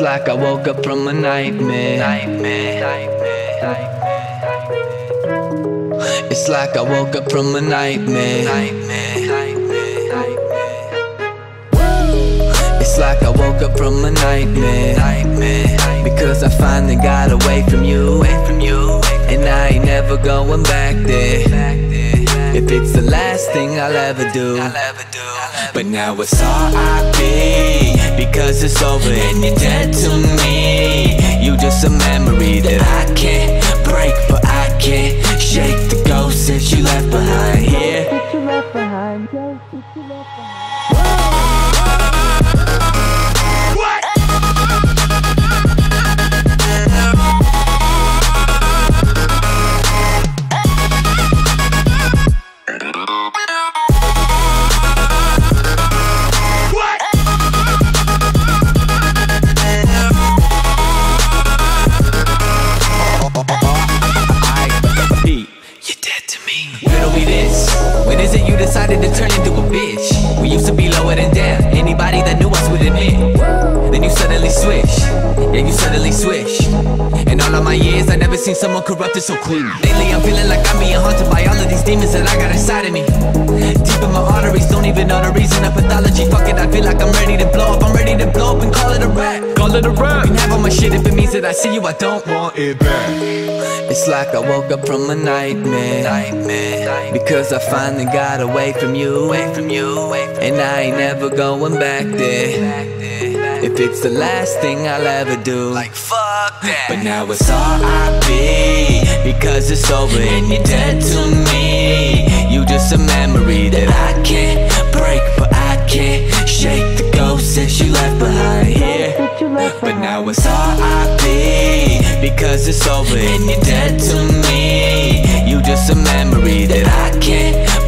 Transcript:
It's like I woke up from a nightmare. It's like I woke up from a nightmare. It's like I woke up from a nightmare. Because I finally got away from you. And I ain't never going back there. It's the last thing I'll ever do. But now it's R.I.P. Because it's over and you're dead to me. You just a memory that I can't break But I can't shake the ghost that you left behind. Here That You decided to turn into a bitch? We used to be lower than down Anybody that knew us would admit. Then you suddenly switch Yeah, you suddenly switch In all of my years, I never seen someone corrupted so clean Lately, I'm feeling like I'm being haunted by all of these demons that I got inside of me. Deep in my arteries, don't even know the reason. Of pathology Fuck it, I feel like I'm ready to it a rap You can have all my shit if it means that I see you, I don't want it back it's like I woke up from a nightmare. Because I finally got away from you. Away from you. And I ain't never going back there. If it's the last thing I'll ever do. Like fuck that. But now it's all I R.I.P. Because it's over and you're dead to me. You just a memory that I can't break, but I can't shake Because it's over. And you're dead to me. You just a memory that I can't